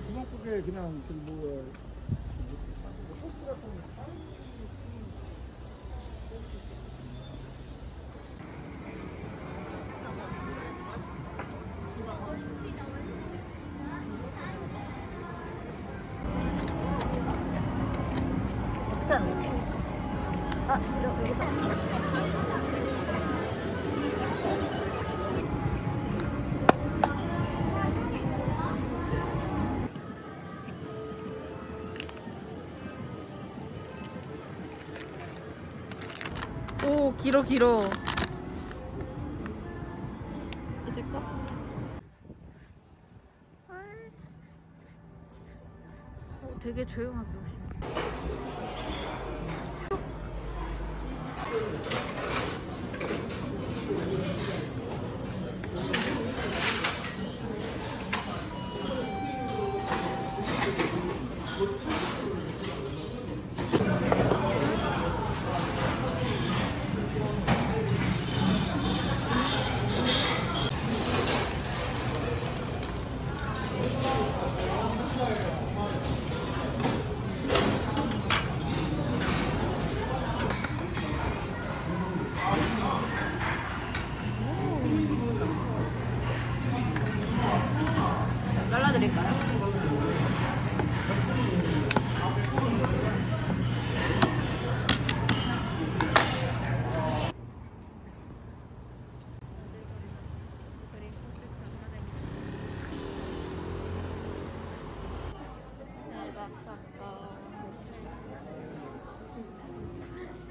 조그만 구멍국에 그냥 뭐거 아, 여기, 여기 오 길어 길어 이제 거? 어, 되게 조용하게 오시네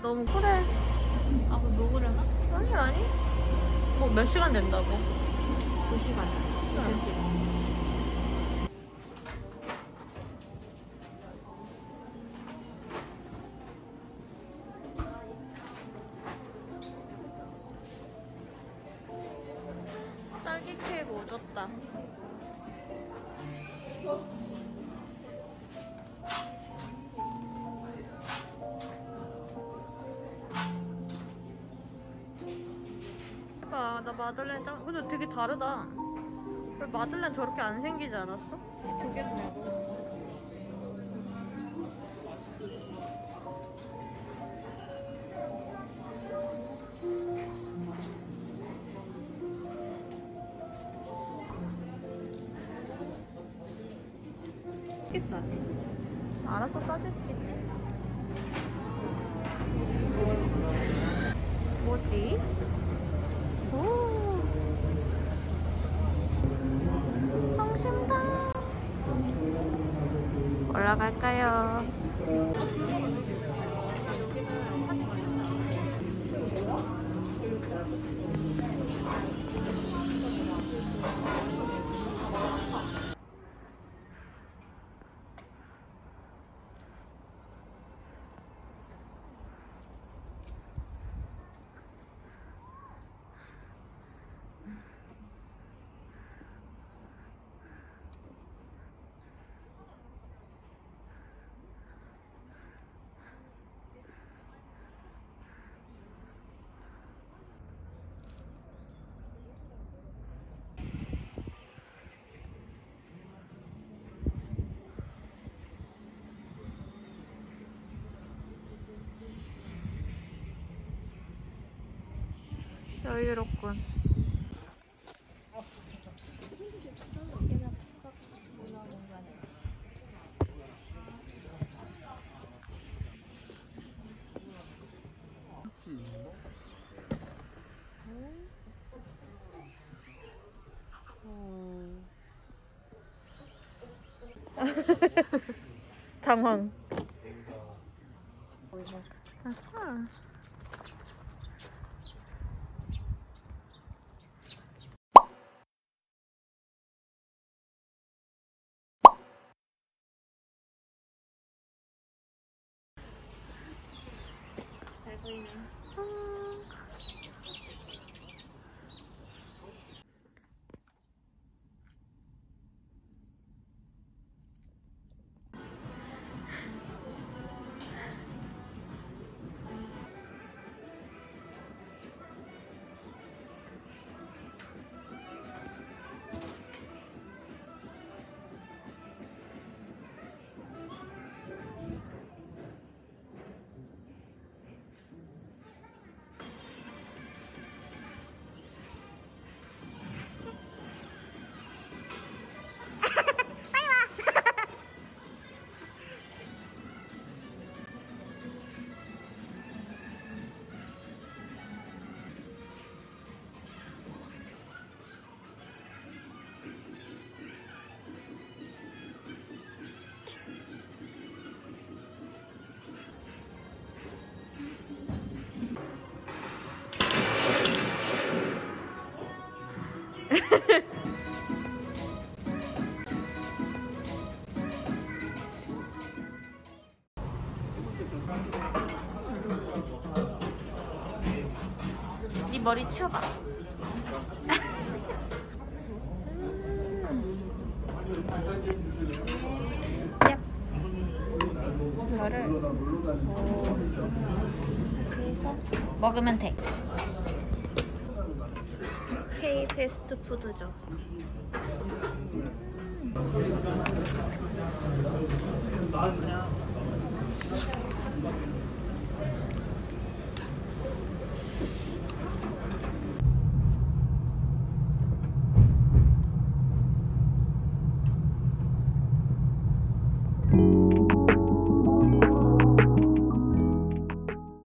너무 그래. 아, 뭐 먹으려나? 아니, 아니. 뭐 몇 시간 된다고? 두 시간. 두 시간. 딸기 케이크 오졌다. 마들렌 짱. 근데 되게 다르다. 왜 마들렌 저렇게 안 생기지 않았어? 두 먹어. 싸지? 알았어, 싸줄 수 있지. 뭐지? 오. 성심당. 올라갈까요? 여유롭군. 당황. 아하. cleaning. 네 머리 치워봐. 음. 이거를 어, 이렇게 해서 먹으면 돼. K 패스트푸드죠. 음.